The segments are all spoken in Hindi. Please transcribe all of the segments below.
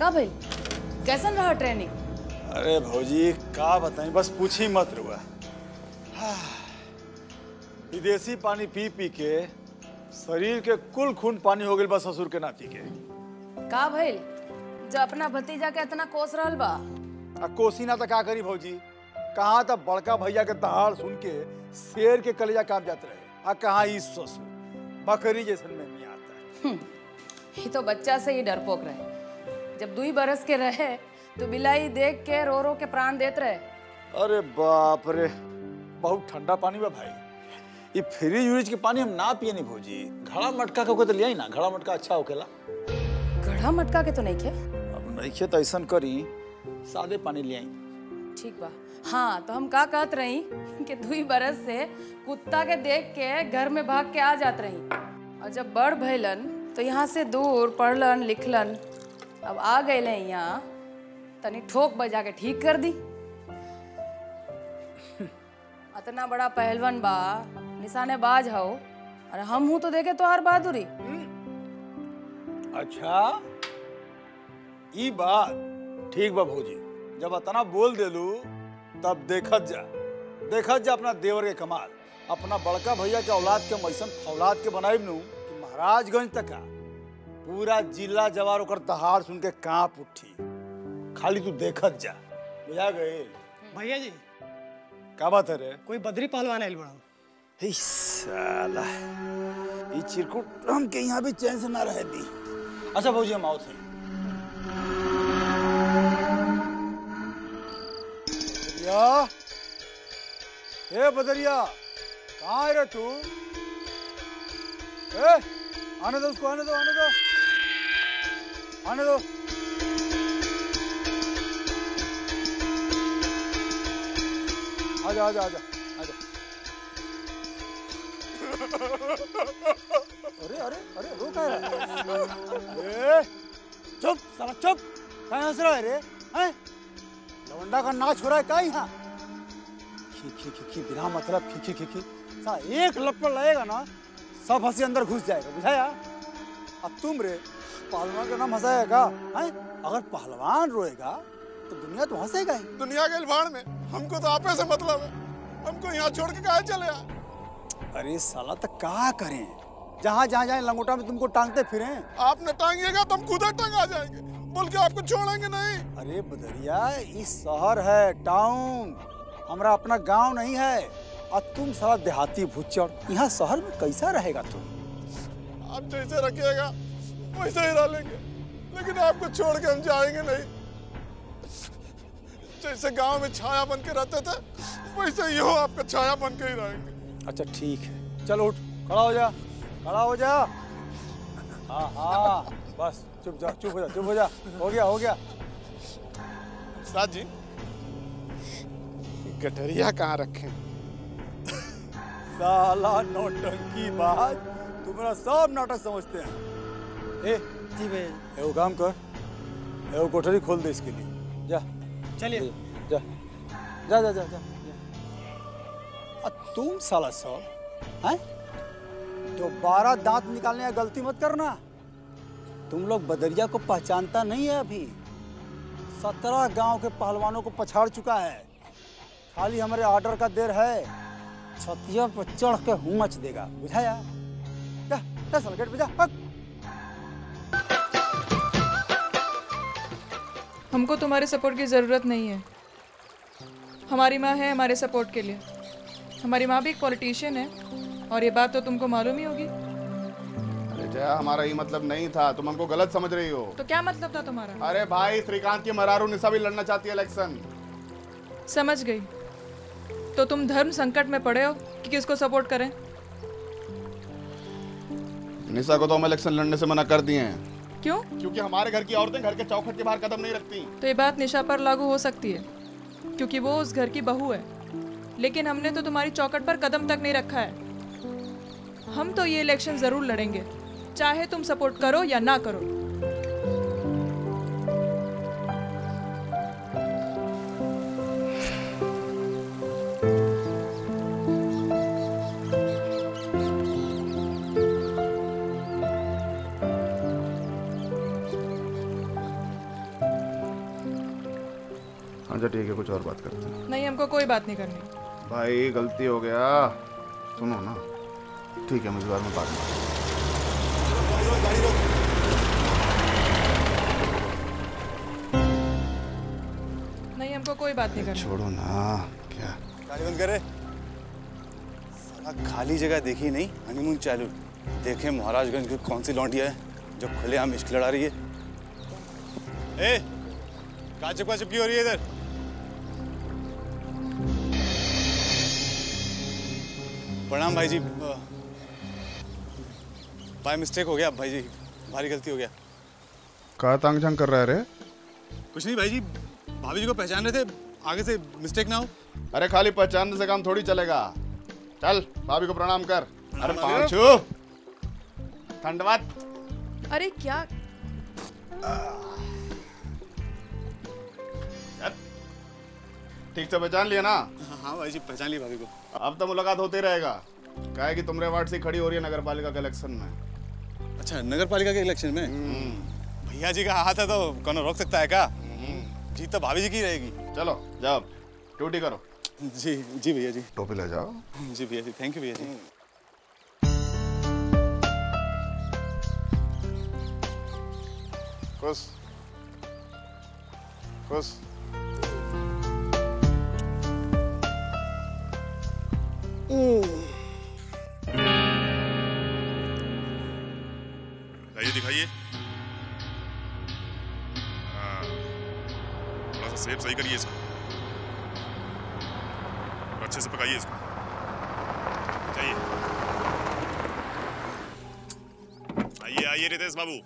का भइल कैसन रहा ट्रेनिंग अरे भौजी का बताई बस पूछी मत रुआ। विदेशी पानी पी पी के शरीर के कुल खून पानी हो गई बस ससुर के नाती के। का भइल जो अपना भतीजा के इतना कोस रहल बा। आ कोसी ना तो का करी भौजी? कहाँ तक बड़का भैया के दहाड़ सुन के शेर के कलेजा काप जाते रहे? आ कहाँ ई ससुर? बकरी जैसन में नहीं आता ये तो बच्चा से ही डरपोक रहे। जब दुई बरस के रहे तो बिलाई देख के रो रो के प्राण देत रहे। अरे बाप रे बहुत ठंडा पानी बा भाई। ये फ्रिज व्रिज के पानी हम ना पिए नहीं भौजी। घड़ा मटका के तो लिया ही ना घड़ा मटका अच्छा होकेला गढ़ा मटका के तो नहीं खे अब नहीं खे तो ऐसा करी सादे पानी ले आई ठीक बा। हाँ तो हम का कहत रही कि दुई बरस से कुत्ता के देख के घर में भाग के आ जात रही। और जब बड़ भइलन तो यहाँ से दूर पढ़लन लिखलन। अब आ गए यहाँ। तनी ठोक बजा के ठीक कर दी। इतना बड़ा पहलवान बा निशाने बाज हो। अरे हम हूँ तो देखे तो हर बहादुरी। अच्छा ई बात ठीक बा भौजी। जब अतना बोल देलू, तब देखत जा। देखत जा अपना देवर के कमाल। अपना बड़का भैया के औलाद के मैसन फौलाद के बनाइब नू महाराजगंज तक। का पूरा जिला जवार ओकर दहाड़ सुन के काँप उठी। खाली तू देखत जा। बुझा गए? भैया जी। का बात है रे? कोई बद्री पहलवान आयल बड़ा। हे साला ये चिरकुट हम के यहाँ भी चैन से ना रहे दी। अच्छा भौजी हम आओ थे बदरिया ए बदरिया कहाँ है रे तू? ए आने दो उसको आने दो आने दो। आने दो। आजा आजा आजा आजा। अरे अरे अरे रो का ए, चुप, साला, चुप। कहाँ हंस रहा है रे? हैं? लवंडा का नाच हो रहा है का यहाँ? खी खी खी खी, बिना मतलब खी खी खी खी। साला, एक लपड़ लगेगा ना, सब हँसी अंदर घुस जाएगा, बुझाया? अब तुम रे पहलवान का नाम हंसाएगा हैं? अगर पहलवान रोएगा तो दुनिया तो हंसेगा ही। दुनिया के भाड़ में हमको तो आपे से मतलब है। हमको यहाँ छोड़ के कहा चले आ अरे साला तो क्या करें? जहाँ जहाँ जाए लंगोटा में तुमको टांगते फिरे। आपने टांगिएगा तो हम खुद टंगा जाएँगे? बोल के आपको छोड़ेंगे नहीं। अरे बदरिया इस शहर है टाउन। हमारा अपना गाँव नहीं है। और तुम साला देहाती भुच्चड़ यहाँ शहर में कैसा रहेगा तुम? आप जैसे रखिएगा वैसे ही रह लेंगे। लेकिन आपको छोड़ के हम जाएँगे नहीं। जैसे गाँव में छाया बन के रहते थे वैसे ही हो आपका छाया बन के ही रहेंगे। अच्छा ठीक है। चलो उठ। खड़ा हो जा। खड़ा हो जा। हाँ हाँ। बस चुप जा चुप हो जा चुप हो जा। हो गया हो गया। साथ जी गठरिया कहाँ रखे? साला नौटंकी बाज। तुम्हारा सब नाटक समझते हैं। ए जी भैया एगो काम कर। एगो कोठरी खोल दे इसके लिए। जा। चलिए। जा। जा जा जा जा। और तुम साला सब हैं? दोबारा दांत निकालने का गलती मत करना। तुम लोग बदरिया को पहचानता नहीं है अभी। सत्रह गाँव के पहलवानों को पछाड़ चुका है। खाली हमारे ऑर्डर का देर है। छतिया पर चढ़ के हूँ मच देगा। बुझाया? गेट पे जा हमको तुम्हारे सपोर्ट की ज़रूरत नहीं है। हमारी माँ है हमारे सपोर्ट के लिए। हमारी माँ भी एक पॉलिटिशियन है और ये बात तो तुमको मालूम ही होगी। अरे जया हमारा ये मतलब नहीं था। तुम हमको गलत समझ रही हो। तो क्या मतलब था तुम्हारा? अरे भाई श्रीकांत की मरारू निशा भी लड़ना चाहती है इलेक्शन समझ गई। तो तुम धर्म संकट में पड़े हो कि किसको सपोर्ट करें? निशा को तो हम इलेक्शन लड़ने से मना कर दिए हैं। क्यों? क्योंकि हमारे घर की औरतें घर के चौखट के बाहर कदम नहीं रखती। तो ये बात निशा पर लागू हो सकती है क्योंकि वो उस घर की बहू है। लेकिन हमने तो तुम्हारी चौखट पर कदम तक नहीं रखा है। हम तो ये इलेक्शन ज़रूर लड़ेंगे चाहे तुम सपोर्ट करो या ना करो। कुछ और बात करते हैं। नहीं हमको कोई बात नहीं करनी। भाई गलती हो गया। सुनो ना। ठीक है इस बार में बात नहीं नहीं हमको कोई बात नहीं करनी। छोड़ो ना। क्या? गाड़ी बंद करे। साला खाली जगह देखी नहीं हनीमून चालू। देखे महाराजगंज की कौन सी लौंडिया है जो खुलेआम इश्क लड़ा रही है। ए कहाँ चिपका चिपकी हो रही है इधर? प्रणाम भाई जी। बाय मिस्टेक हो गया भाई जी। भारी गलती हो गया। कहा तांग झांग कर रहा है रे? कुछ नहीं भाई जी भाभी जी को पहचान रहे थे। आगे से मिस्टेक ना हो। अरे खाली पहचानने से काम थोड़ी चलेगा। चल भाभी को प्रणाम कर। अरे पांचू। ठंडवत अरे क्या? चल। ठीक से पहचान लिया ना? हाँ भाई जी पहचान लिया भाभी को। अब तो मुलाकात होती रहेगा। क्या है कि तुमरे वार्ड से खड़ी हो रही है नगर पालिका के इलेक्शन में। अच्छा नगर पालिका के इलेक्शन में? भैया जी का हाथ है तो कौन रोक सकता है क्या? जीत तो भाभी जी की रहेगी। चलो जाओ ड्यूटी करो। जी जी भैया जी। टोपी ले जाओ। जी भैया जी थैंक यू भैया जी। खुश। खुश। दिखाइए दिखाइए थोड़ा सा सेब सही करिए इसको अच्छे से पकाइए इसको जाइए आइए आइए रितेश बाबू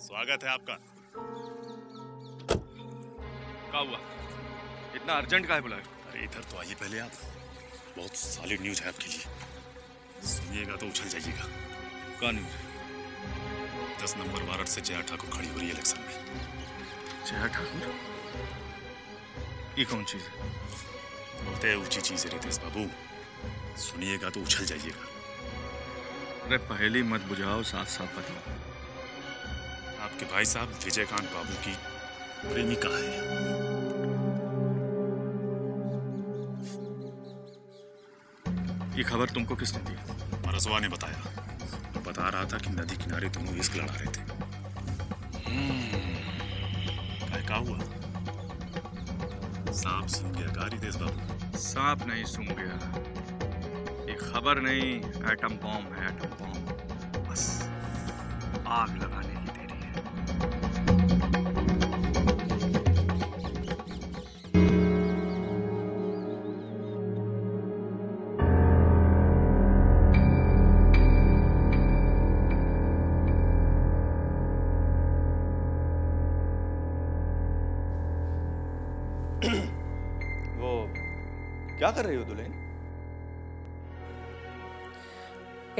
स्वागत है आपका क्या हुआ इतना अर्जेंट का है बुलाया अरे इधर तो आइए पहले आप बहुत सॉलिड न्यूज़ है आपके लिए सुनिएगा तो उछल जाइएगा। का न्यूज़ दस नंबर वार्ड से जया ठाकुर खड़ी हो रही है इलेक्शन में। जया ठाकुर? ये कौन चीज़ है? बहुत है ऊँची चीज़ है रितेश बाबू। सुनिएगा तो उछल जाइएगा। अरे पहली मत बुझाओ साथ साथ बताओ। आपके भाई साहब विजयकांत बाबू की प्रेमिका है। ये खबर तुमको किसने दी? परसवा ने बताया। वो बता रहा था कि नदी किनारे दोनों इश्क लड़ा रहे थे। काय का हुआ। सांप सुन गया का रितेश बाबू? सांप नहीं सुन गया। ये खबर नहीं एटम बॉम्ब है एटम बॉम्ब बस आग लगाने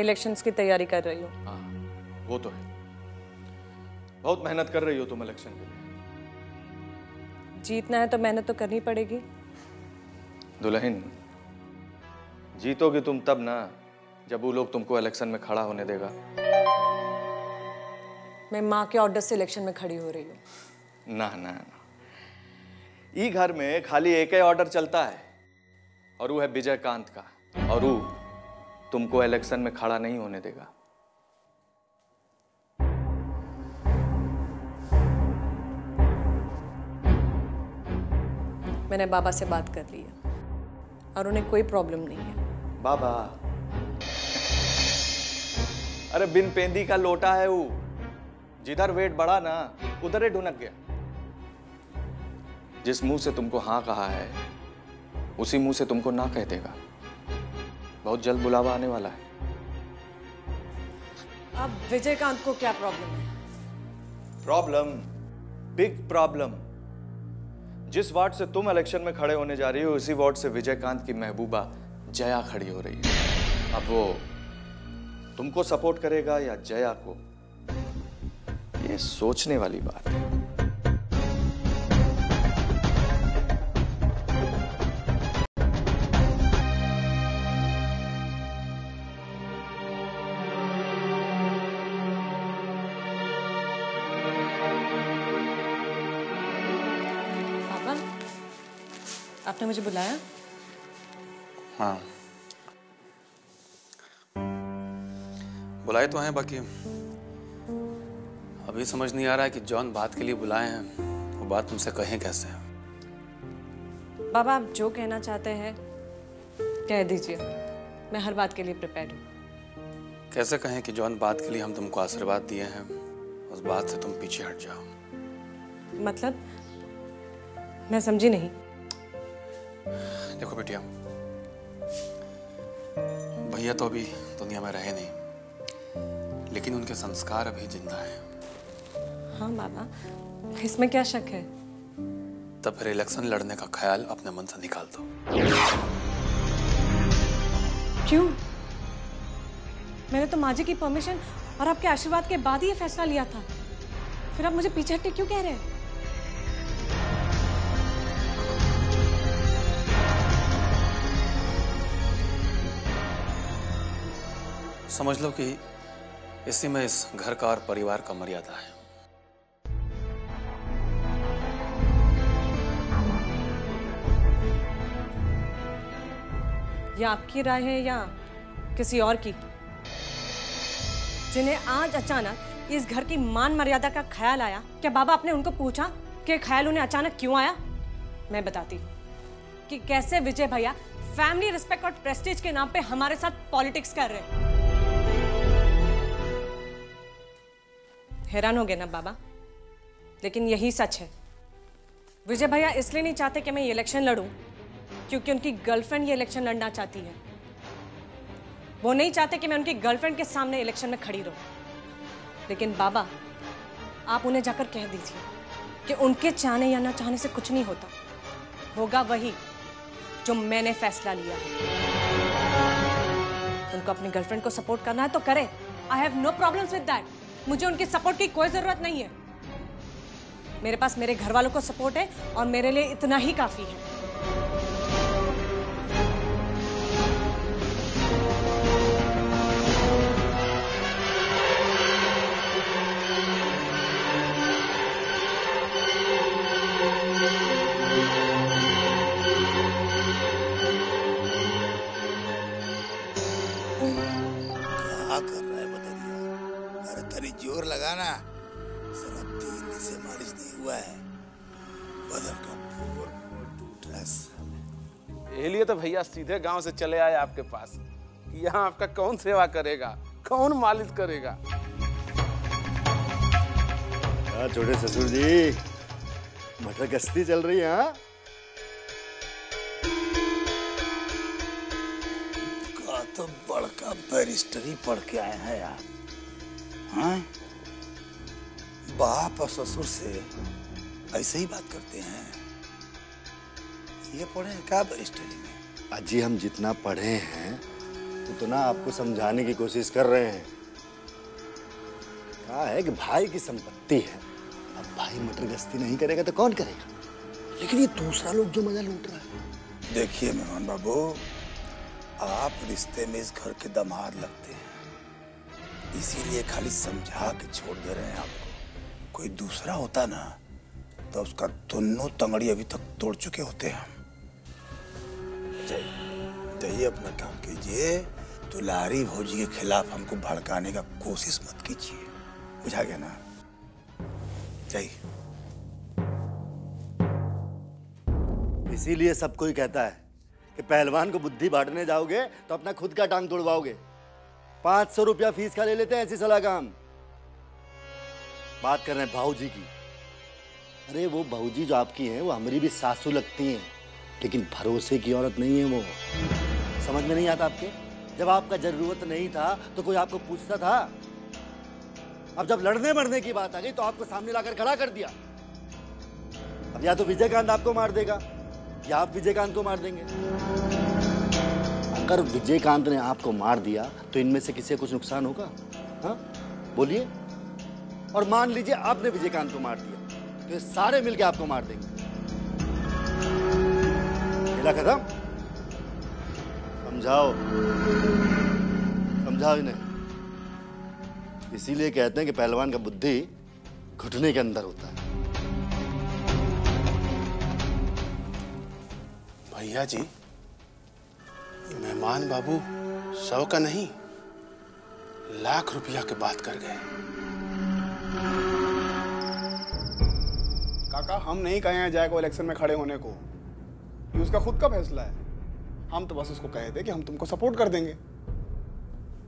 इलेक्शंस की तैयारी कर रही हूँ। हाँ वो तो है। बहुत मेहनत कर रही हो तुम इलेक्शन के लिए। जीतना है तो मेहनत तो करनी पड़ेगी। दुल्हन जीतोगी तुम तब ना जब वो लोग तुमको इलेक्शन में खड़ा होने देगा। मैं माँ के ऑर्डर से इलेक्शन में खड़ी हो रही हूँ। ना ना ना। ई घर में खाली एक ही ऑर्डर चलता है और वो है विजयकांत का और वो तुमको इलेक्शन में खड़ा नहीं होने देगा। मैंने बाबा से बात कर ली है और उन्हें कोई प्रॉब्लम नहीं है। बाबा अरे बिन पेंदी का लोटा है वो। जिधर वेट बढ़ा ना उधर ही ढुनक गया। जिस मुँह से तुमको हाँ कहा है उसी मुँह से तुमको ना कह देगा। बहुत जल्द बुलावा आने वाला है। अब विजयकांत को क्या प्रॉब्लम है? प्रॉब्लम बिग प्रॉब्लम जिस वार्ड से तुम इलेक्शन में खड़े होने जा रही हो उसी वार्ड से विजयकांत की महबूबा जया खड़ी हो रही है। अब वो तुमको सपोर्ट करेगा या जया को? ये सोचने वाली बात है। मुझे बुलाया? हाँ। बुलाए तो हैं बाकी। अभी समझ नहीं आ रहा है कि जॉन बात के लिए बुलाए हैं। वो बात तुमसे कहें कैसे? बाबा आप जो कहना चाहते हैं कह दीजिए। मैं हर बात के लिए प्रिपेयर हूँ। कैसे कहें कि जॉन बात के लिए हम तुमको आशीर्वाद दिए हैं? उस बात से तुम पीछे हट जाओ। मतलब मैं समझी नहीं। देखो बेटिया भैया तो अभी दुनिया में रहे नहीं लेकिन उनके संस्कार अभी ज़िंदा है। हाँ बाबा इसमें क्या शक है? तब फिर इलेक्शन लड़ने का ख्याल अपने मन से निकाल दो। क्यों? मैंने तो माँ जी की परमिशन और आपके आशीर्वाद के बाद ही ये फैसला लिया था। फिर आप मुझे पीछे हट के क्यों कह रहे हैं? समझ लो कि इसी में इस घर का और परिवार का मर्यादा है। ये आपकी राय है या किसी और की? जिन्हें आज अचानक इस घर की मान मर्यादा का ख्याल आया, क्या बाबा आपने उनको पूछा कि ख्याल उन्हें अचानक क्यों आया? मैं बताती कि कैसे विजय भैया फैमिली रिस्पेक्ट और प्रेस्टीज के नाम पे हमारे साथ पॉलिटिक्स कर रहे हैं। हैरान हो गए ना बाबा? लेकिन यही सच है। विजय भैया इसलिए नहीं चाहते कि मैं ये इलेक्शन लड़ूं, क्योंकि उनकी गर्लफ्रेंड ये इलेक्शन लड़ना चाहती है। वो नहीं चाहते कि मैं उनकी गर्लफ्रेंड के सामने इलेक्शन में खड़ी रहूँ। लेकिन बाबा, आप उन्हें जाकर कह दीजिए कि उनके चाहने या ना चाहने से कुछ नहीं होता। होगा वही जो मैंने फैसला लिया है। उनको अपनी गर्लफ्रेंड को सपोर्ट करना है तो करे। I have no problems with that मुझे उनके सपोर्ट की कोई ज़रूरत नहीं है। मेरे पास मेरे घर वालों को सपोर्ट है और मेरे लिए इतना ही काफ़ी है। भैया सीधे गाँव से चले आए आपके पास कि यहाँ आपका कौन सेवा करेगा? कौन मालिश करेगा? हाँ छोटे ससुर जी मटर गश्ती चल रही है हाँ? का तो बड़का बैरिस्टरी पढ़ के आए हैं यार। हाँ? बाप और ससुर से ऐसे ही बात करते हैं। ये पढ़े हैं क्या बैरिस्टरी में? अजी, हम जितना पढ़े हैं, उतना आपको समझाने की कोशिश कर रहे हैं। कहा है कि भाई की संपत्ति है। अब भाई मटर गश्ती नहीं करेगा तो कौन करेगा? लेकिन ये दूसरा लोग जो मज़ा लूट रहा है। देखिए मेहमान बाबू, आप रिश्ते में इस घर के दमाद लगते हैं। इसीलिए खाली समझा के छोड़ दे रहे हैं आपको। कोई दूसरा होता ना तो उसका दोनों तंगड़ी अभी तक तोड़ चुके होते हैं। जाइए अपना काम कीजिए। तो लारी भौजी के खिलाफ हमको भड़काने का कोशिश मत कीजिए। बुझा गया ना? जाइए इसीलिए सब कोई कहता है कि पहलवान को बुद्धि बांटने जाओगे तो अपना खुद का टांग तोड़वाओगे। पाँच सौ रुपया फ़ीस का ले लेते हैं ऐसी सलाह काम बात कर रहे हैं भाऊ जी की। अरे वो भाऊ जी जो आपकी हैं, वो हमारी भी सासू लगती हैं। लेकिन भरोसे की औरत नहीं है वो। समझ में नहीं आता आपके? जब आपका ज़रूरत नहीं था तो कोई आपको पूछता था? अब जब लड़ने मरने की बात आ गई तो आपको सामने लाकर खड़ा कर दिया। अब या तो विजयकांत आपको मार देगा, या आप विजयकांत को मार देंगे। अगर विजयकांत ने आपको मार दिया तो इनमें से किसी कुछ नुकसान होगा? हाँ? बोलिए। और मान लीजिए आपने विजयकांत को मार दिया तो ये सारे मिलके आपको मार देंगे। खेला खत्म समझाओ। समझाओ इन्हें। इसीलिए कहते हैं कि पहलवान का बुद्धि घुटने के अंदर होता है। भैया जी ये मेहमान बाबू सौ का नहीं लाख रुपया की बात कर गए। काका हम नहीं कहे हैं जय को इलेक्शन में खड़े होने को। ये उसका खुद का फैसला है। हम तो बस उसको कहे थे कि हम तुमको सपोर्ट कर देंगे।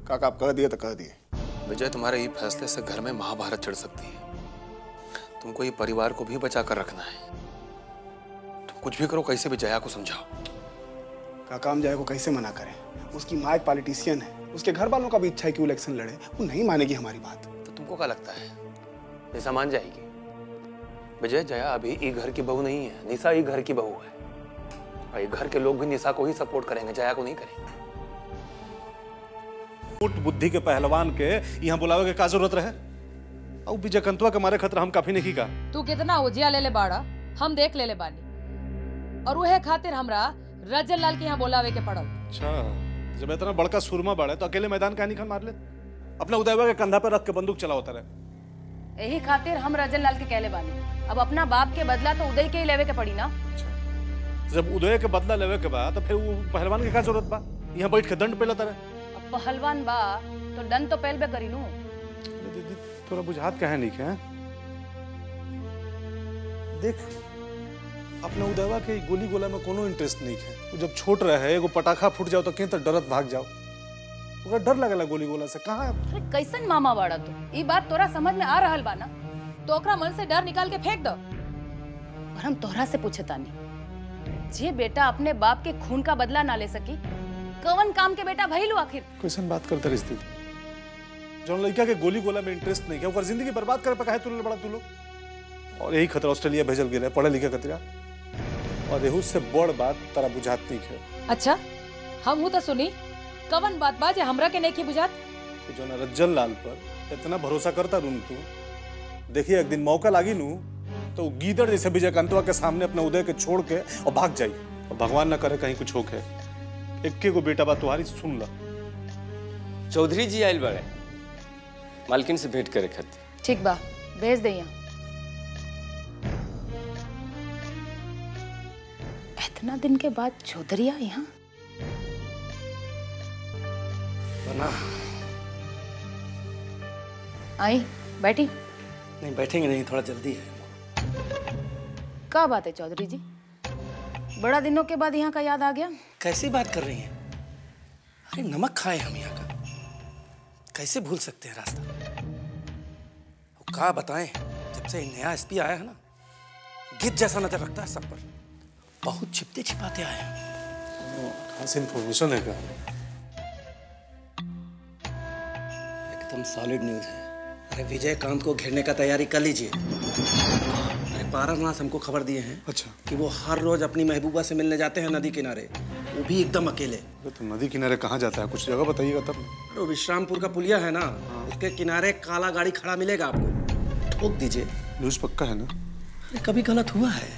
काका आप कह दिए तो कह दिए। विजय तुम्हारे ये फैसले से घर में महाभारत चढ़ सकती है। तुमको ये परिवार को भी बचा कर रखना है। तुम कुछ भी करो कैसे भी जया को समझाओ। काका हम जय को कैसे मना करें? उसकी माँ एक पॉलिटिशियन है। उसके घर वालों का भी इच्छा है कि वो इलेक्शन लड़े। वो नहीं मानेगी हमारी बात। तो तुमको क्या लगता है? निशा मान जाएगी? विजय जया अभी ये घर की बहू नहीं है। निशा ये घर की बहू है। और ये घर के लोग भी निशा को ही सपोर्ट करेंगे जया को नहीं करेंगे। फुट बुद्धि के पहलवान के यहाँ बुलावे के का ज़रूरत रहे? और विजय कंतवा के मारे खतरा हम काफ़ी नहीं का तू कितना उजिया ले ले बाड़ा हम देख ले ले बानी और वह खातिर हमरा रजन लाल के यहाँ बोलावे के पड़ल। अच्छा जब इतना बड़का सुरमा बड़ा तो अकेले मैदान का निखन मार ले। अपना उदयवा के कंधा पर रख के बंदूक चला होता रहे। यही खातिर हम रजन लाल के कहले बानी अब अपना बाप के बदला तो उदय के ही लेवे के पड़ी ना। जब उदय के बदला लेवे के बाद तो फिर वो पहलवान के का ज़रूरत बा? यहाँ बैठ के दंड पे लेता रहे पहलवान बा तो डन तो पहल बे करी नू थोड़ा बुझात कहे नहीं है देख अपना उदयवा के गोली गोला में कोनो इंटरेस्ट नहीं है। वो जब छोट रहे एगो पटाखा फूट जाओ तो कहीं तो डरत भाग जाओ। ओकरा डर लगेला गोली गोला से कहाँ अरे कैसन मामा बाड़ा तू? ई बात तोरा समझ में आ रहल बा ना? तो ओकरा मन से डर निकाल के फेंक दो। और हम तोहरा से पूछे तानी जे बेटा अपने बाप के खून का बदला ना ले सकी। कवन काम के बेटा भइलू आखिर? कैसन बात करते रिश्ते जौन लड़का के गोली गोला में इंटरेस्ट नहीं है ओकर ज़िंदगी बर्बाद करे पे काहे तू बड़ा तू लोग? और यही खतरा ऑस्ट्रेलिया भेजल गेले पढ़े लिखे खतरा और एहू से बड़ बात तारा बुझात नहीं है। अच्छा हम हूँ तो सुनी कवन बात बा जे हमरा के नहीं की बुझात? तो जौन रज्जन लाल पर इतना भरोसा करता रू तू देखिए एक दिन मौका लागी नू तो गीदड़ जैसे विजयकांतवा के सामने अपने उदय के छोड़ के और भाग जाई और भगवान ना करे कहीं कुछ होके इक्के को बेटा बा तुम्हारी सुन ला। चौधरी जी आयल बड़े। मालकिन से भेंट करे खातिर। ठीक बा भेज दे यहाँ इतना दिन के बाद चौधरिया यहाँ बना। आई बैठी। नहीं बैठेंगे नहीं थोड़ा जल्दी है। का बात है चौधरी जी? बड़ा दिनों के बाद यहाँ का याद आ गया। कैसी बात कर रही हैं? अरे नमक खाए हम यहाँ का। कैसे भूल सकते हैं रास्ता? और का बताएँ जब से नया एसपी आया है ना गिद्ध जैसा नज़र रखता है सब पर। बहुत छिपते छिपाते आए हैं। कहाँ इन्फॉर्मेशन है का एकदम सॉलिड न्यूज़ है। अरे विजयकांत को घेरने का तैयारी कर लीजिए। अरे पारसनाथ हमको खबर दिए हैं अच्छा। कि वो हर रोज अपनी महबूबा से मिलने जाते हैं नदी किनारे। वो भी एकदम अकेले। तो नदी किनारे कहाँ जाता है? कुछ जगह बताइएगा तब। वो विश्रामपुर का पुलिया है ना उसके किनारे काला गाड़ी खड़ा मिलेगा आपको। ठोक दीजिए। न्यूज़ पक्का है ना? अरे कभी गलत हुआ है?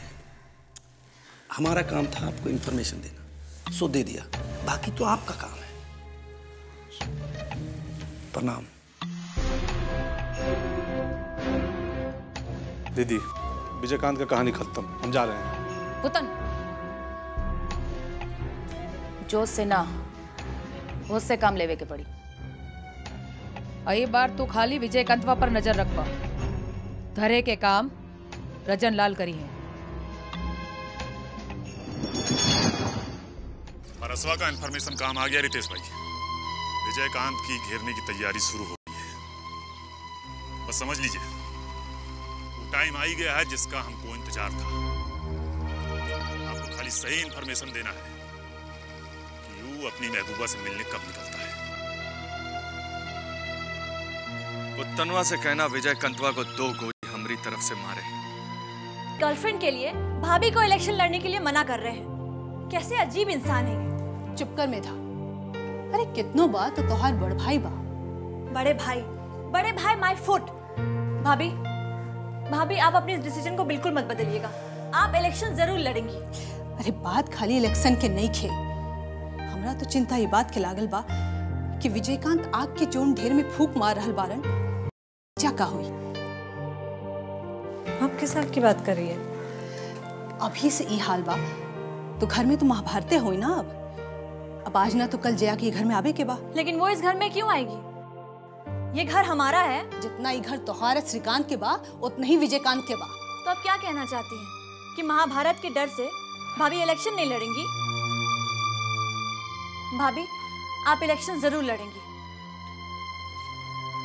हमारा काम था आपको इन्फॉर्मेशन देना। सो दे दिया। बाकी तो आपका काम है। प्रणाम। दीदी विजयकांत का कहानी खत्म। हम जा रहे हैं। पुतन। जोश से ना होश से काम लेवे के पड़ी। और ये बार तू खाली विजय कंथवा पर नज़र रख पा। धरे के काम रजन लाल करी है। परसवा का इन्फॉर्मेशन काम आ गया रितेश भाई। विजयकांत की घेरने की तैयारी शुरू हो गई है। बस समझ लीजिए। टाइम आ ही गया है जिसका हमको इंतज़ार था। आपको खाली सही इन्फॉर्मेशन देना है कि यू अपनी महबूबा से मिलने कब निकलता है। उत्तनवा से कहना विजय कंतवा को दो गोली हमारी तरफ़ से मारे। गर्लफ्रेंड के लिए भाभी को इलेक्शन लड़ने के लिए मना कर रहे हैं। कैसे अजीब इंसान है ये। चुप कर में था अरे कितनो बात तो तोहार बड़ भाई बा। बड़े भाई बड़े भाई माय फुट भाभी भाभी आप अपने इस डिसीज़न को बिल्कुल मत बदलिएगा। आप इलेक्शन ज़रूर लड़ेंगी। अरे बात खाली इलेक्शन के नहीं खे। हमरा तो चिंता ये बात के लागल बा कि विजयकांत आग के जोन ढेर में फूक मार रहल बारन। क्या का हुई? आप किस आग की बात कर रही है? अभी से ई हाल बा। तो घर में तो महाभारते हो ना अब? अब आज ना तो कल जया के घर में आवे के बा। लेकिन वो इस घर में क्यों आएगी? ये घर हमारा है। जितना ये घर तोहार है श्रीकांत के बा उतना ही विजयकांत के बा तो आप क्या कहना चाहती हैं? कि महाभारत के डर से भाभी इलेक्शन नहीं लड़ेंगी? भाभी आप इलेक्शन ज़रूर लड़ेंगी।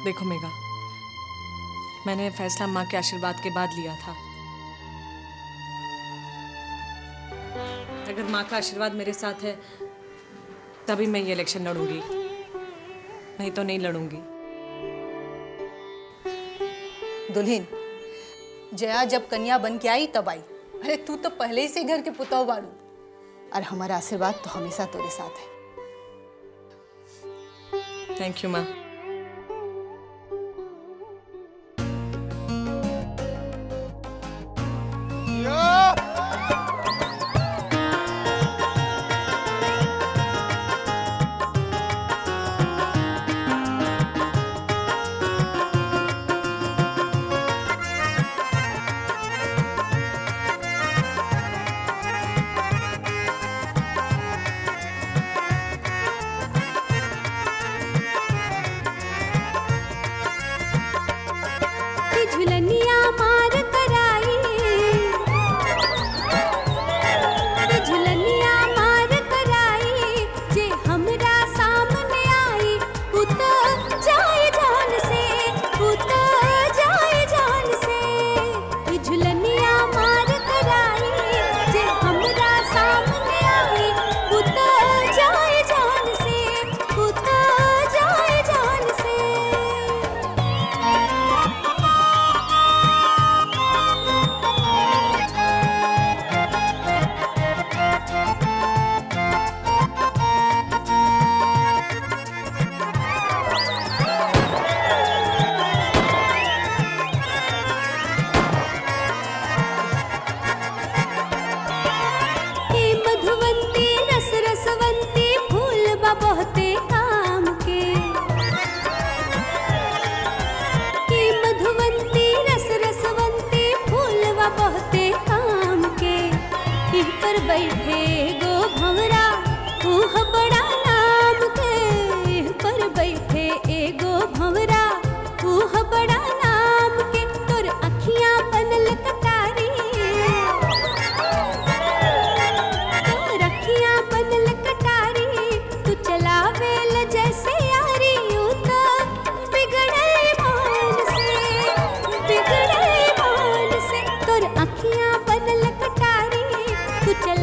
देखो मेघा मैंने फैसला माँ के आशीर्वाद के बाद लिया था। अगर माँ का आशीर्वाद मेरे साथ है तभी मैं ये इलेक्शन लड़ूँगी। नहीं तो नहीं लड़ूँगी। दुल्हन। जया जब कन्या बन के आई, तब आई। अरे, तू तो पहले ही से घर के पुतौ बारू और हमारा आशीर्वाद तो हमेशा तेरे साथ है। थैंक यू माँ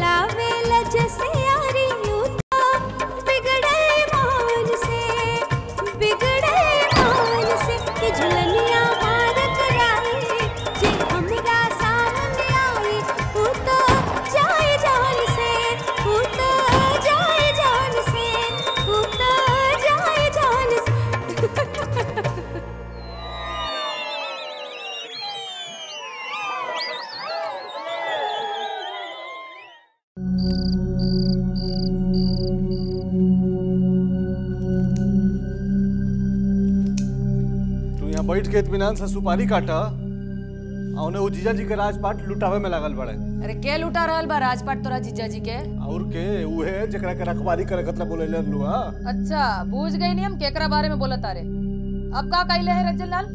तू लज ल के इत्मीनान से सुपारी काटा आ उन्हें वो जीजा जी के राजपाट लुटावे में लागल बड़े। अरे के लुटा रहल बा राजपाट तोरा जीजा जी के? और के? उहे जकरा के रखवारी करे कतला बोले ले लू हा अच्छा बूझ गई नहीं हम केकरा बारे में बोलत तारे अब का कैले है रज्जन लाल?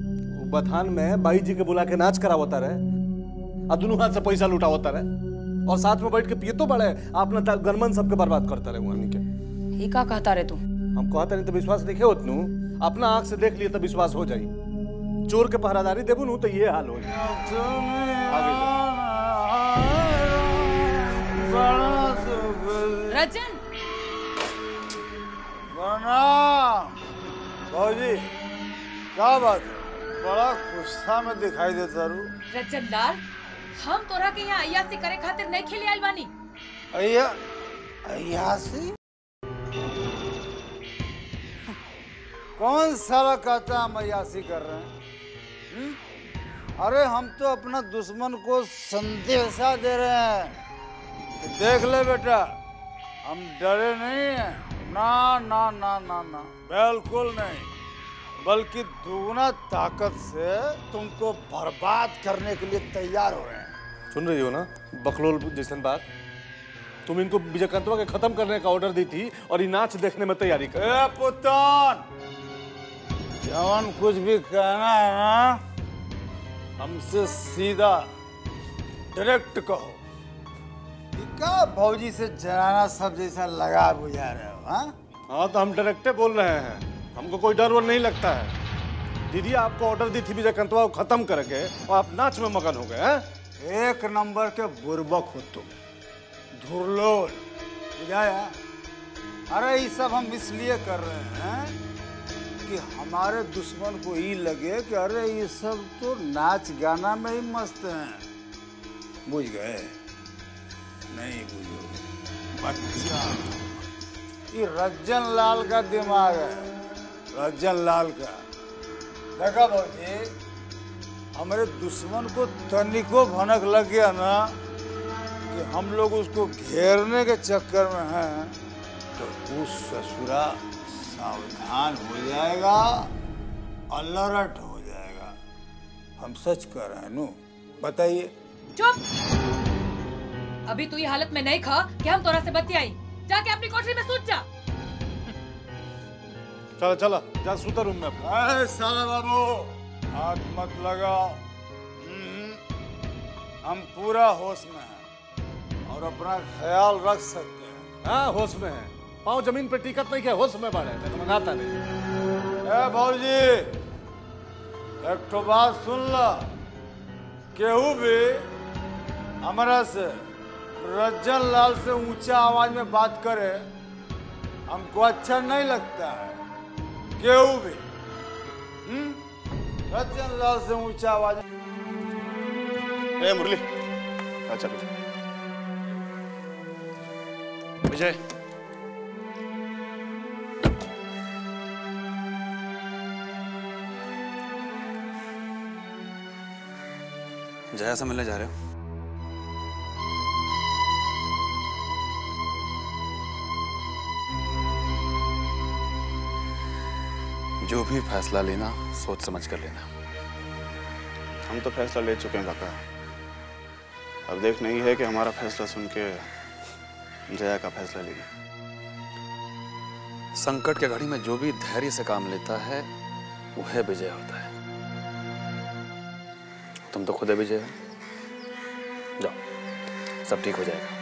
बथान में बाई जी के बुला के नाच करावता रहे अब दोनों हाथ से पैसा लुटावता रहे और साथ में बैठ के पिए तो बड़े अपना ता- गनमन सबके बर्बाद करता रहे वहाँ के। ही का कहता रे तू? हम कहता नहीं तो विश्वास देखे होत नु अपना आँख से देख लिए तो विश्वास हो जाई। चोर के पहरादारी देबू नु तो ये हाल हो रजन। भाजी क्या बात है? बड़ा गुस्सा में दिखाई देता रू रजन लाल हम तोरा के यहाँ अयासी करे खातिर नहीं खेले आइल बानी। अय्या अयासी कौन साला कहता हम अयासी कर रहे हैं? हम्म? अरे हम तो अपना दुश्मन को संदेशा दे रहे हैं। कि देख ले बेटा हम डरे नहीं हैं। ना ना ना ना ना बिल्कुल नहीं। बल्कि दुगना ताकत से तुमको बर्बाद करने के लिए तैयार हो रहे हैं। सुन रही हो ना बकलोल जैसन बात? तुम इनको विजयकांतवा के खत्म करने का ऑर्डर दी थी और ये नाच देखने में तैयारी कर पुतान! जवन कुछ भी कहना है ना हमसे सीधा डायरेक्ट कहो। ये का भौजी से जराना सब जैसा लगा बुझा रहे हो हाँ? हाँ तो हम डायरेक्टे बोल रहे हैं। हमको कोई डर वर नहीं लगता है। दीदी आपको ऑर्डर दी थी विजयकांतवा को खत्म करके और आप नाच में मगन हो गए हैं? एक नंबर के बुर्बक हो तुम। धुरलोल। बुझाया? अरे ये सब हम इसलिए कर रहे हैं? कि हमारे दुश्मन को ही लगे कि अरे ये सब तो नाच गाना में ही मस्त हैं। बुझ गए? नहीं बुझोगे बच्चा। ये रज्जन लाल का दिमाग है। रज्जन लाल का। देखा भाजी हमारे दुश्मन को तनिको भनक लग गया ना कि हम लोग उसको घेरने के चक्कर में हैं। तो उस ससुरा सावधान हो जाएगा अलर्ट हो जाएगा। हम सच कर रहे हैं नु बताइए। चुप! अभी तू ये हालत में नहीं खा कि हम तोरा से बतियाई जाके अपनी कोठरी में सूत जा। चलो चलो जा सूता रूम में अरे साला बाबू हाथ मत लगाओ हम्म, हम पूरा होश में हैं और अपना ख्याल रख सकते हैं। हाँ होश में है। पाँव ज़मीन पे टिकत नहीं किया होश में बाढ़ है तो मंगाता नहीं। ए भौजी एक तो बात सुन ला। केहू भी हमारा से रज्जन लाल से ऊँचा आवाज़ में बात करे हमको अच्छा नहीं लगता है। केहू भी हम्म? रज्जन लाल से ऊँचा आवाज़ ए मुरली अच्छा विजय विजय जया से मिलने जा रहे हो। जो भी फैसला लेना सोच समझ कर लेना। हम तो फैसला ले चुके हैं काका। अब देख नहीं है कि हमारा फैसला सुन के जया का फैसला लेगी संकट के घड़ी में जो भी धैर्य से काम लेता है वह विजय होता है। तुम तो खुद अभी हो। जाओ। सब ठीक हो जाएगा।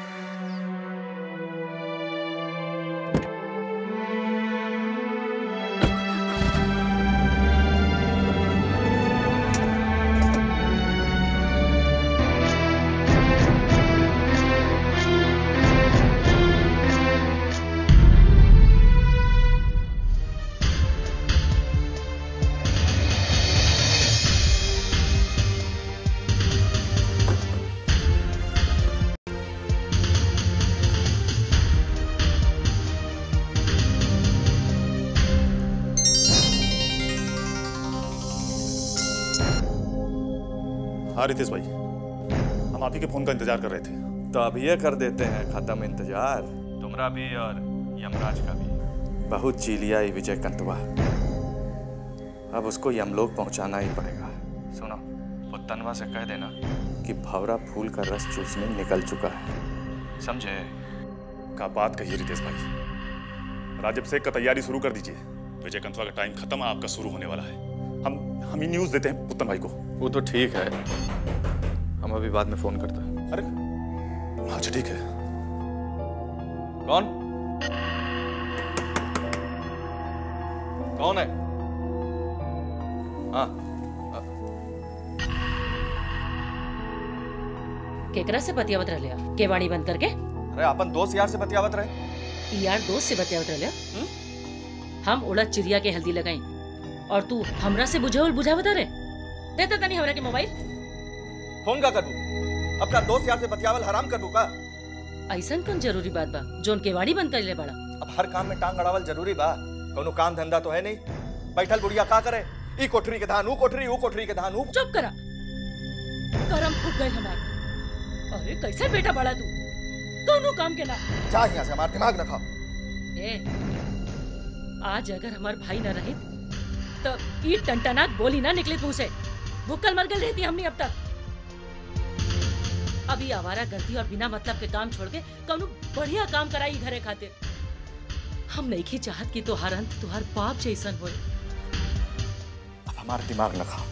रितेश भाई हम आप ही के फ़ोन का इंतज़ार कर रहे थे। तो अब ये कर देते हैं खत्म इंतज़ार। तुमरा भी और यमराज का भी। बहुत चीलिया ये विजय कंतवा। अब उसको यमलोक पहुंचाना ही पड़ेगा। सुनो पुतनवा से कह देना कि भवरा फूल का रस चूसने निकल चुका है। समझे? का बात कहिए रितेश भाई। राजब से का तैयारी शुरू कर दीजिए। विजय कंतवा का टाइम खत्म है आपका शुरू होने वाला है। हम हम ही न्यूज़ देते हैं पुतन भाई को। वो तो ठीक है। हम अभी बाद में फ़ोन करते हैं। अरे अच्छा ठीक है। कौन? कौन है? हाँ केकरा से बतियावत रहलिया केवाड़ी बंद करके अरे अपन दोस्त यार से बतियावत रहे। यार दोस्त से बतियावत रहलिया हम उड़द चिड़िया के हल्दी लगाई। और तू हमरा से बुझावल बुझावत रहे? देता तनी हमरा के मोबाइल। फ़ोन का कर अपना दोस्त यार से बतियावल हराम कर का ऐसन कौन ज़रूरी बात बा? जोन केवाड़ी बंद कर ले बड़ा। अब हर काम में टांग अड़ावल ज़रूरी बा। कोनो काम धंधा तो है नहीं। बैठल बुढ़िया का करे? ई कोठरी के धान ऊ कोठरी ऊ कोठरी के धान ऊ चुप करा। करम फूट गए हमार। अरे कैसे बेटा बड़ा तू? दोनों काम के ना। जा यहाँ से हमारा दिमाग न खाओ। ए आज अगर हमार भाई न रहे तो ई टंटनाक बोली ना निकली तू से। भूखल मर गल रहती हमने अब तक। अभी आवारा गर्दी और बिना मतलब के काम छोड़ के कौन बढ़िया काम कराई घरे खातिर। हम नहीं चाहत कि तो अंत तुहार बाप जैसन हो अब हमारा दिमाग न खाओ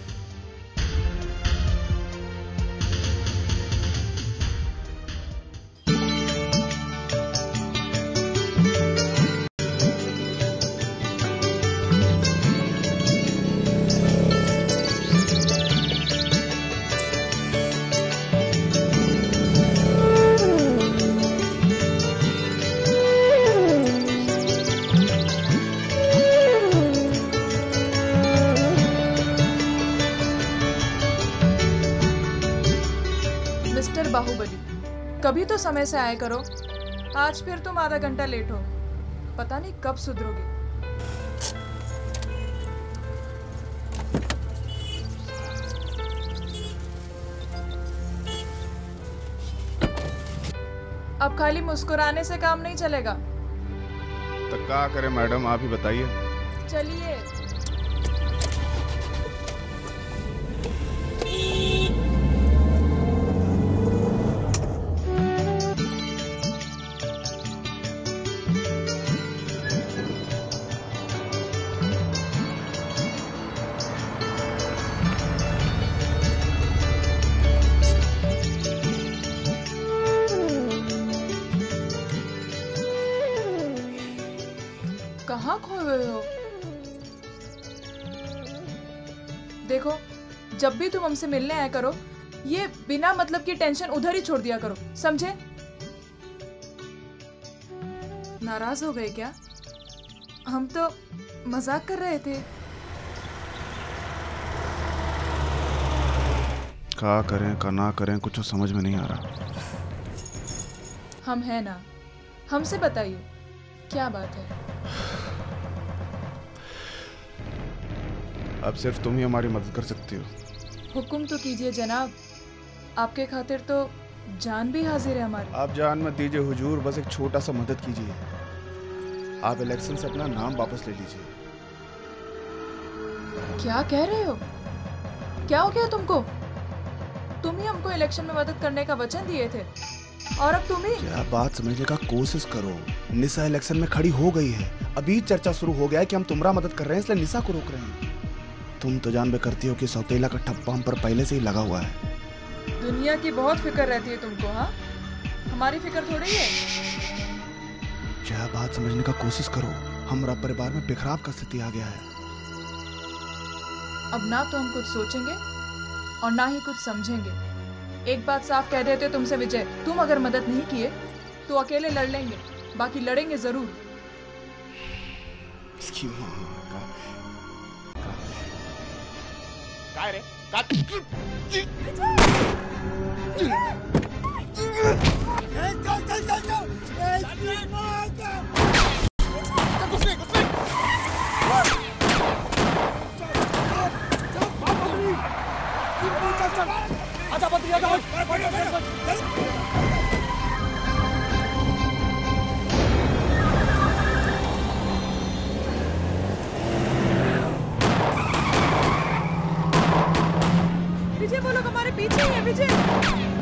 कभी तो समय से आया करो। आज फिर तुम आधा घंटा लेट हो। पता नहीं कब सुधरोगे। अब खाली मुस्कुराने से काम नहीं चलेगा। तो क्या करें मैडम आप ही बताइए। चलिए। भी तुम हमसे मिलने आया करो। ये बिना मतलब की टेंशन उधर ही छोड़ दिया करो समझे? नाराज़ हो गए क्या? हम तो मज़ाक कर रहे थे। क्या करें का ना करें कुछ तो समझ में नहीं आ रहा। हम हैं ना। हमसे बताइए क्या बात है? अब सिर्फ़ तुम ही हमारी मदद कर सकती हो। हुक्म तो कीजिए जनाब। आपके खातिर तो जान भी हाजिर है हमारी। आप जान मत दीजिए हुजूर बस एक छोटा सा मदद कीजिए। आप इलेक्शन से अपना नाम वापस ले लीजिए। क्या कह रहे हो? क्या हो गया तुमको? तुम ही हमको इलेक्शन में मदद करने का वचन दिए थे। और अब तुम ही क्या बात समझने का कोशिश करो? निशा इलेक्शन में खड़ी हो गई है। अभी चर्चा शुरू हो गया है कि हम तुम्हारा मदद कर रहे हैं इसलिए निशा को रोक रहे हैं। तुम तो जान बे करती हो कि सौतेला का ठप्पा हम पर पहले से ही लगा हुआ है। दुनिया की बहुत फ़िक्र रहती है तुमको हाँ? हमारी फ़िक्र थोड़ी है? क्या बात समझने का कोशिश करो। हमारा परिवार में बिखराव का स्थिति आ गया है। अब ना तो हम कुछ सोचेंगे और ना ही कुछ समझेंगे। एक बात साफ़ कह देते हो तुमसे विजय तुम अगर मदद नहीं किए तो अकेले लड़ लेंगे बाकी लड़ेंगे ज़रूर। इसकी माँ। काय रे चल चल चल चल आजा बद्री आजा विजय वो लोग हमारे पीछे ही है विजय।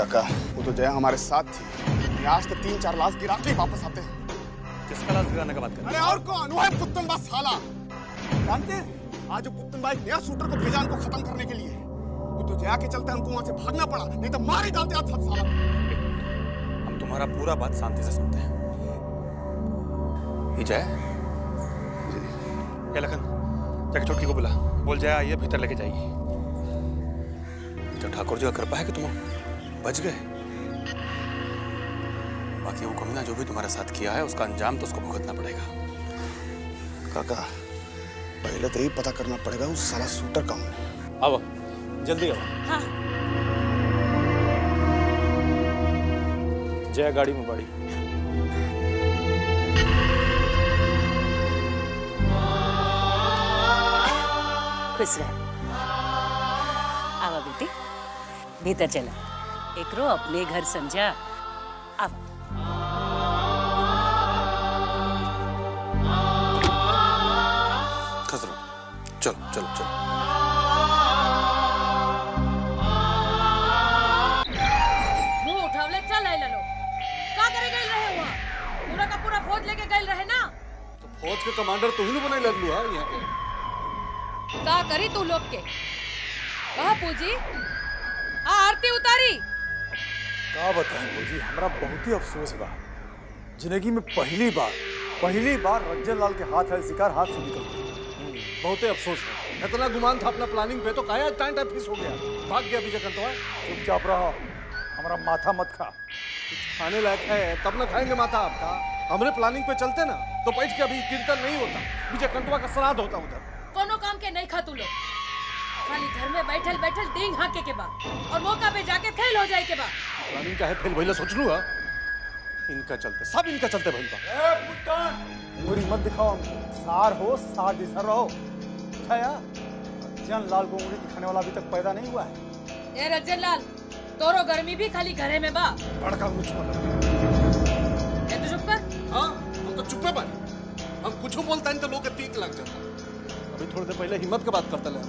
काका वो तो जया हमारे साथ थी। आज तो तीन चार लाश गिरा के वापस आते हैं। किसका लाश गिराने का बात कर अरे और कौन? वो है पुत्तनबा साला। जानते हैं? आज वो पुत्तनबा एक नया शूटर को भेजा उनको खत्म करने के लिए। वो तो जया के चलते हमको वहाँ से भागना पड़ा नहीं तो मार ही डालते आज साला। हम तुम्हारा पूरा बात शांति से सुनते हैं। ये जय? ये लखन जाके छोटकी को बुला। बोल जाए आइए भीतर लेके जाइए। तो ठाकुर जी का कृपा है कि तुम बच गए। बाकी वो कमीना जो भी तुम्हारे साथ किया है उसका अंजाम तो उसको भुगतना पड़ेगा। काका पहले तो ही पता करना पड़ेगा उस सारा शूटर कौन है। आओ जल्दी आओ। हाँ। जय गाड़ी में बड़ी। खुश रह। आवा बेटी भीतर चला। एकरो अपने घर समझा। अब। खसरो। चलो चलो चलो। मुँह उठावले चल आइला लोग का करे गइल रहे वहाँ पूरा का पूरा फौज लेके रहे ना? फौज के कमांडर तू ही नहीं बनाई लल्लू है यहाँ के का करी तू लोग के? बापू जी आ आरती उतारी। का बताएँ भौजी हमरा बहुत ही अफसोस बा। ज़िंदगी में पहली बार पहली बार रंजन लाल के हाथ है शिकार हाथ से निकल गया। बहुत ही अफसोस है इतना गुमान था अपना प्लानिंग पे तो काया टाइम टाइम फिस हो गया। भाग गया विजय कंतवा चुपचाप रहो हमारा माथा मत खा। खाने लायक है तब ना खाएँगे माता आपका। हमने प्लानिंग पे चलते ना तो बैठ के अभी कीर्तन नहीं होता। विजय कंतवा का श्राद्ध होता उधर। कोनो काम के नहीं खा तू लोग। खाली घर में बैठल बैठल डींग हाके के बाद और मौका पे जाके फेल हो जाए के बाद। प्लानिंग का है फिर भैया सोच लूँ हा? इनका चलते सब इनका चलते भैया उंगली मत दिखाओ। हमको सार हो सार जैसा रहो। बुझाया रंजन लाल को उंगली दिखाने वाला अभी तक पैदा नहीं हुआ है। ए रज्जन लाल तोरो गर्मी भी खाली घरे में बा। बड़का कुछ ए तू चुप कर। हाँ हम तो चुप बने हम कुछ बोलता नहीं तो लोग के तीक लग जाता अभी थोड़ी देर पहले हिम्मत की बात करता ले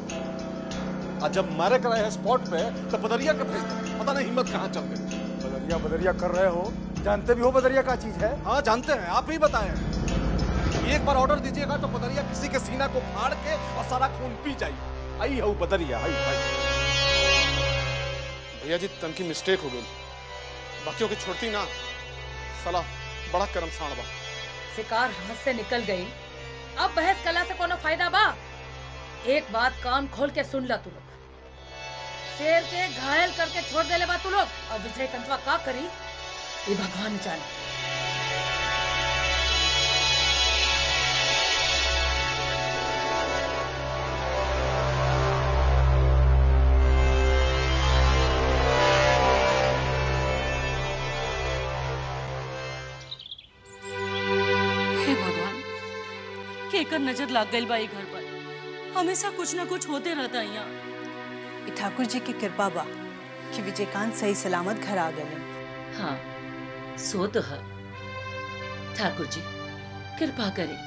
आज जब मारे कराए हैं स्पॉट पे तो बदरिया के भेज दे। पता नहीं हिम्मत कहाँ चल गई। बदरिया बदरिया कर रहे हो? जानते भी हो बदरिया का चीज़ है? हाँ जानते हैं। आप ही बताए। एक बार ऑर्डर दीजिएगा तो बदरिया किसी के सीना को फाड़ के और सारा खून पी जाए। आई हो बदरिया आई आई भैया जी तनकी मिस्टेक हो गई। बाकियों की छोड़ती ना। सलाह बड़ा करम साण बा। शिकार हाथ से निकल गई। अब बहस कला से कोनो फ़ायदा बा? एक बात कान खोल के सुन ला तू लोग। शेर के घायल करके छोड़ देले बा तू लोग। और विजय कंतवा का करी? ये भगवान जाने। नज़र लग गई बाई घर पर। हमेशा कुछ ना कुछ होते रहता है यहाँ। ठाकुर जी की कृपा बा कि विजयकांत सही सलामत घर आ गए। हाँ सो तो है। ठाकुर जी कृपा करे।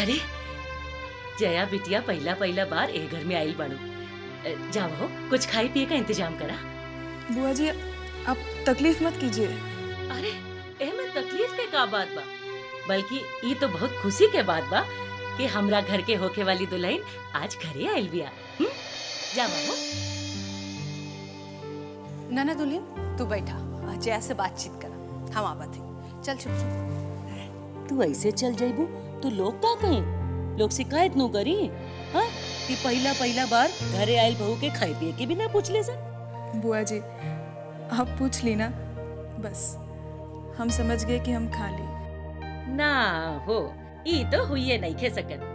अरे जया बिटिया पहला पहला बार ए घर में आइल बाड़ू जाओ कुछ खाई पिए का इंतज़ाम करा। बुआ जी आप तकलीफ़ मत कीजिए। अरे एमे तकलीफ़ के का बात बा? बल्कि ई तो बहुत खुशी के बात बा कि हमरा घर के होके वाली दुल्हन आज घरे आइल बिया। हम्म? जा बाबू नना दुल्हन तू बैठा जया से बातचीत कर। हम आवत हैं चल छुप छुप तू ऐसे चल जाइबू तो लोग का कहें? लोग शिकायत नो करी हाँ? कि पहला पहला बार घरे आयल बहू के खाए पिए के बिना पूछ ले सर बुआ जी आप पूछ लेना बस हम समझ गए कि हम खा ली। ना हो। ई तो हुई नहीं खे सकत।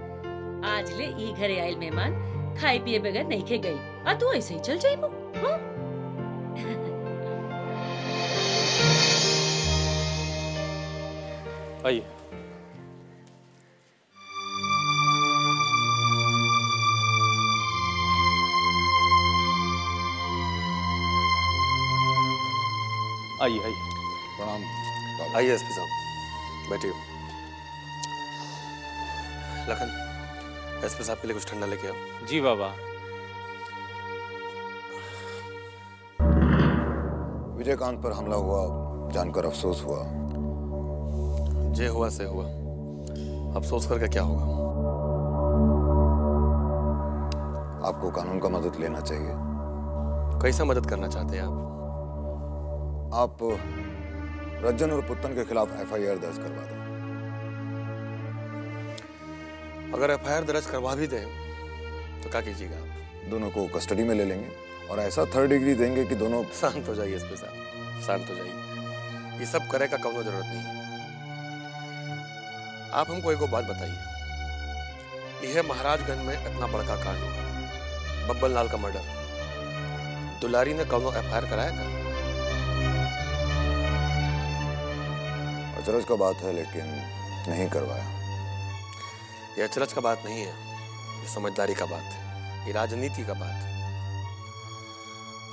आज ले ई घरे आयल मेहमान खाए पिए बगैर नहीं खे गई आ तू ऐसे ही चल जाइबो हाँ? आइए। आइए आइए। प्रणाम। आइए एसपी साहब। बैठिए। लखन एसपी साहब के लिए कुछ ठंडा लेके आओ। जी बाबा। विजयकांत पर हमला हुआ जानकर अफसोस हुआ। जे हुआ से हुआ। अफसोस करके क्या होगा? आपको कानून का मदद लेना चाहिए। कैसा मदद करना चाहते हैं आप? आप रज्जन और पुत्तन के खिलाफ एफआईआर दर्ज करवा दें। अगर एफआईआर दर्ज करवा भी दें तो क्या कीजिएगा आप? दोनों को कस्टडी में ले लेंगे और ऐसा थर्ड डिग्री देंगे कि दोनों शांत हो जाइए एसपी साहब शांत हो जाइए। ये सब करे का कौनो ज़रूरत नहीं है। आप हमको एक बात बताइए। यह महाराजगंज में इतना बड़का कांड हुआ। बब्बन लाल का मर्डर। दुलारी ने कौनो एफआईआर कराया का अचरज का बात है लेकिन नहीं करवाया। ये अचरज का बात नहीं है ये समझदारी का बात है ये राजनीति का बात है।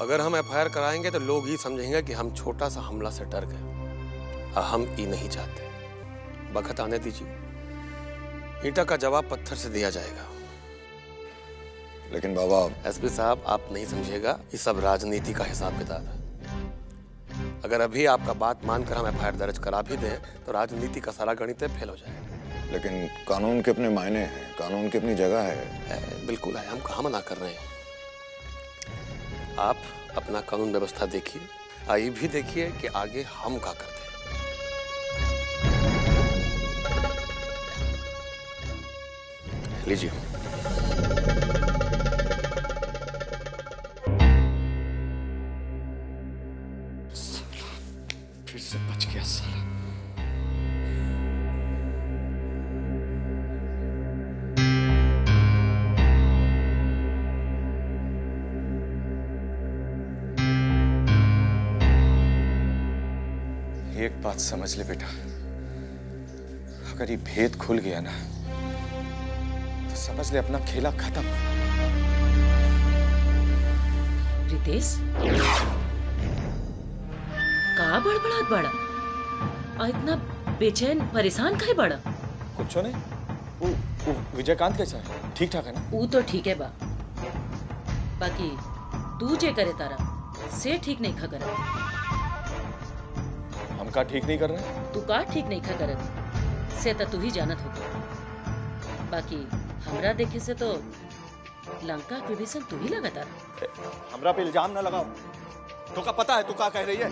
अगर हम एफआईआर कराएँगे तो लोग ही समझेंगे कि हम छोटा सा हमला से डर गए और हम ये नहीं चाहते। बखत आने दीजिए। ईटा का जवाब पत्थर से दिया जाएगा। लेकिन बाबा एसपी साहब आप नहीं समझेगा ये सब राजनीति का हिसाब किताब है। अगर अभी आपका बात मानकर हम एफआईआर दर्ज करा भी दें तो राजनीति का सारा गणित फेल हो जाएगा। लेकिन कानून के अपने मायने हैं कानून की अपनी जगह है, बिल्कुल है हम कहा मना कर रहे हैं? आप अपना कानून व्यवस्था देखिए आ ये भी देखिए कि आगे हम क्या करते हैं। लीजिए। फिर से बच गया साला। बात समझ ले बेटा। अगर ये भेद खुल गया ना तो समझ ले अपना खेला खत्म। रितेश का बड़बड़ात बड़ा? और इतना बेचैन परेशान काहे बड़ा? कुछ नहीं। वो, वो विजयकांत कैसा है? ठीक ठाक है ना? ऊ तो ठीक है बा। बाकी तू जे करे तारा से ठीक नहीं खा हम का ठीक नहीं कर रहे? तू का ठीक नहीं खा करत। से तो तू ही जानत होगा। बाकी हमरा देखे से तो लंका के विभीषण तू ही लगा तारा हमरा पे इल्ज़ाम ना लगाओ। तो का पता है तू का कह रही है?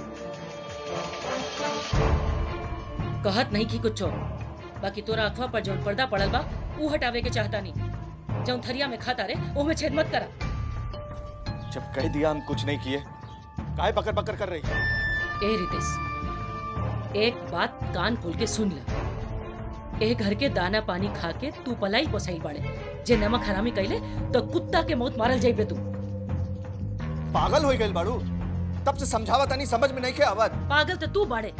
कहत नहीं की कुछ बाकी तोरा अथवा पर जौन पर्दा पड़ल बा ऊ हटावे के चाहता नहीं। जौन थरिया में खाता रे ओमे छेद मत करा। जब कह दिया हम कुछ नहीं किए काहे पकड़ पकड़ कर रही है? ए रितेश एक बात कान खोल के सुन ले। ए घर के दाना पानी खा के तू पलाई पोसाई बाड़े। जे नमक हरामी कैले तो कुत्ता के मौत मारल जाइबे तू। पागल हो गई बाड़ू। तब से समझावा नहीं समझ में नहीं के आवत। पागल तो तू बाड़े।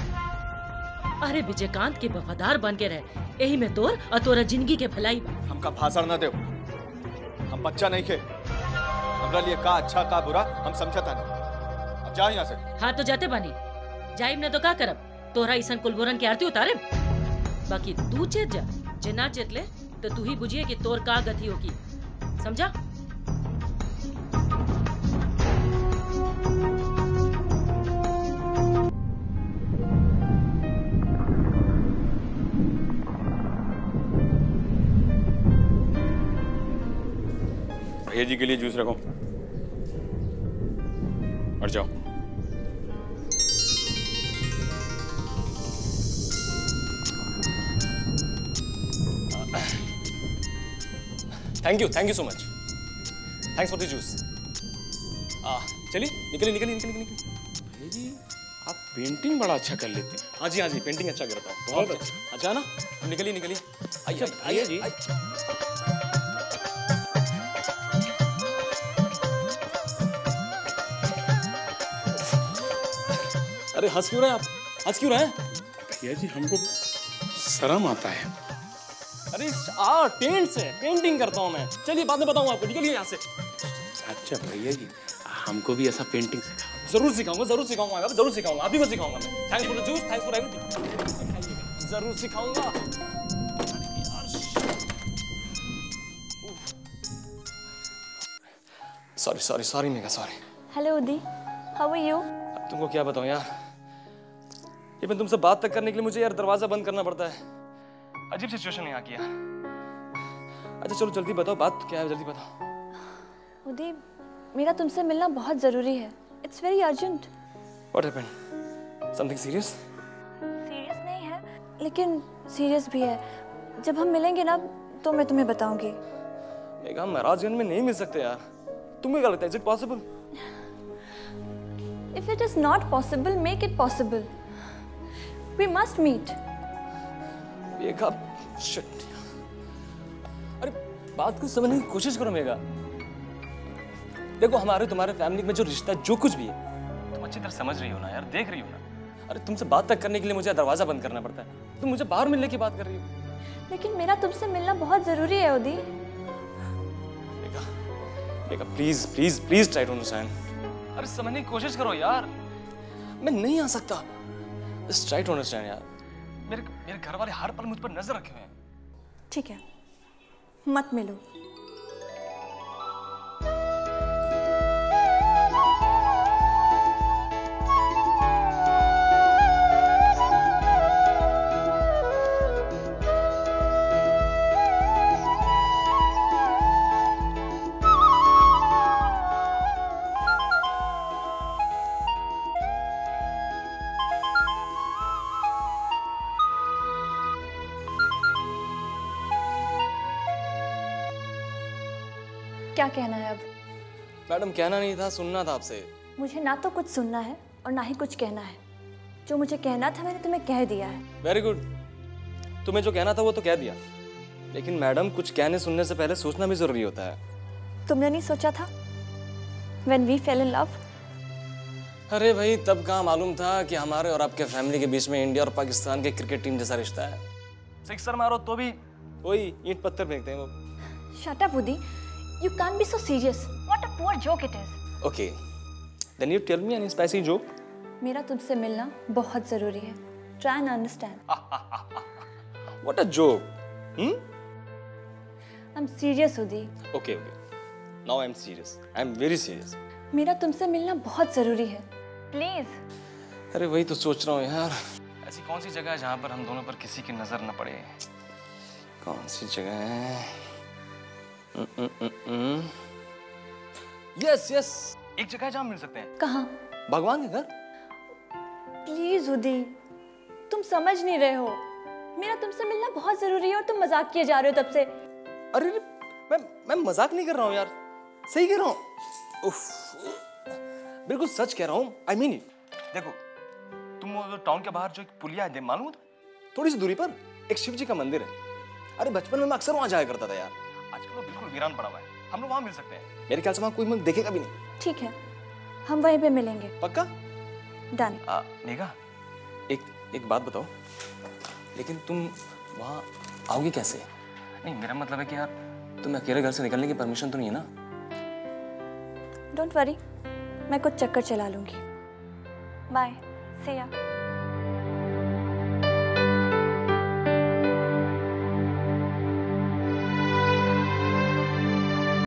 अरे विजयकांत के वफादार बन के रहे। यही में तोर और तोरा ज़िंदगी के भलाई बा। हमका भाषण न दे हम बच्चा नहीं खे हमरा लिए का अच्छा का बुरा हम समझता नहीं अब जा यहाँ से। हाँ तो जाते बानी। जाइब न तो का करब? तोरा ईसन कुलबुरन के आरती उतारे। बाकी तू चेत जा, जे चेत ले तो तू ही बुझिए कि तोर का गति होगी। समझा? भैया जी के लिए जूस रखो। और जाओ। Thank you thank you so much thanks for the juice चलिए निकलिए निकलिए निकलिए निकलिए। भैया जी आप पेंटिंग बड़ा अच्छा कर लेते हैं। हाँ जी हाँ जी पेंटिंग अच्छा करता हूँ। बहुत अच्छा। अच्छा ना? निकलिए निकलिए। आइए आइए। जी। अरे हंस क्यों रहे हैं आप? हंस क्यों रहे हैं? भैया जी हमको शर्म आता है। अरे आ पेंट से पेंटिंग करता हूँ मैं। चलिए बाद में बताऊँ आपको। निकलिए यहाँ से। अच्छा भैया जी हमको भी ऐसा पेंटिंग सिखा ज़रूर सिखाऊँगा ज़रूर सिखाऊँगा ज़रूर सिखाऊँगा अभी को सिखाऊँगा मैं। Thanks for the juice thanks for everything ज़रूर सिखाऊँगा। Sorry sorry sorry Megha sorry hello Udi how are you अब तुमको क्या बताऊँ यार? इवन तुमसे बात तक करने के लिए मुझे यार दरवाज़ा बंद करना पड़ता है। अजीब सिचुएशन है यहाँ की यार अच्छा चलो जल्दी बताओ बात क्या है जल्दी बताओ। उदी मेरा तुमसे मिलना बहुत ज़रूरी है। It's very urgent what happened something serious serious नहीं है लेकिन सीरियस भी है। जब हम मिलेंगे ना तो मैं तुम्हें बताऊँगी। मेगा हम महाराजगंज में नहीं मिल सकते यार। तुम्हें क्या लगता है is it possible if it is not possible make it possible we must meet shit अरे बात को समझने की कोशिश करो मेगा देखो हमारे तुम्हारे फैमिली में जो रिश्ता जो कुछ भी है तुम अच्छी तरह समझ रही हो ना यार देख रही हो ना। अरे तुमसे बात तक करने के लिए मुझे दरवाज़ा बंद करना पड़ता है। तुम मुझे बाहर मिलने की बात कर रही हो। लेकिन मेरा तुमसे मिलना बहुत ज़रूरी है Udi Megha please please please try to understand अरे समझने की कोशिश करो यार। मैं नहीं आ सकता। ट्राई टू अंडरस्टैंड यार। मेरे मेरे घर वाले हर पल मुझ पर नज़र रखे हुए हैं। ठीक है, मत मिलो। कहना नहीं था सुनना था आपसे। मुझे ना तो कुछ सुनना है और ना ही कुछ कहना है। जो मुझे कहना था मैंने तुम्हें कह दिया है। वेरी गुड तुम्हें जो कहना था वो तो कह दिया। लेकिन मैडम कुछ कहने सुनने से पहले सोचना भी ज़रूरी होता है। तुमने नहीं सोचा था? When we fell in love? अरे भाई तब कहाँ मालूम था कि हमारे और आपके फैमिली के बीच में इंडिया और पाकिस्तान के क्रिकेट टीम जैसा रिश्ता है। सिक्सर मारो तो भी। वही ईंट पत्थर फेंकते हैं वो। Shut up, Woody. You can't be so serious. What a poor joke it is. Okay then you tell me any spicy joke मेरा तुमसे मिलना बहुत ज़रूरी है. What a joke hmm I am serious Udi okay okay now I am serious I am very serious मेरा तुमसे मिलना बहुत ज़रूरी है. प्लीज़ अरे वही तो सोच रहा हूँ यार. ऐसी कौन सी जगह है जहाँ पर हम दोनों पर किसी की नज़र न पड़े? कौन सी जगह है? यस यस एक जगह जहाँ मिल सकते हैं। कहाँ? भगवान के घर। प्लीज़ उदी तुम समझ नहीं रहे हो। मेरा तुमसे मिलना बहुत ज़रूरी है और तुम मज़ाक किए जा रहे हो तब से। अरे मैं मैं मज़ाक नहीं कर रहा हूँ यार। सही कह रहा हूँ। उफ। बिल्कुल सच कह रहा हूँ। आई मीन इट देखो तुम वो टाउन के बाहर जो एक पुलिया है मालूम है थोड़ी सी दूरी पर एक शिव जी का मंदिर है। अरे बचपन में मैं अक्सर वहाँ जाया करता था यार। आजकल वो बिल्कुल वीरान पड़ा हुआ है। हम लोग वहाँ मिल सकते हैं। मेरे ख्याल से वहाँ कोई मुझे देखेगा भी नहीं। ठीक है हम वहीं पे मिलेंगे। पक्का? डन आ, मेघा। एक एक बात बताओ लेकिन तुम वहाँ आओगे कैसे? नहीं मेरा मतलब है कि यार तुम्हें अकेले घर से निकलने की परमिशन तो नहीं है ना? डोंट वरी मैं कुछ चक्कर चला लूँगी। बाय सी या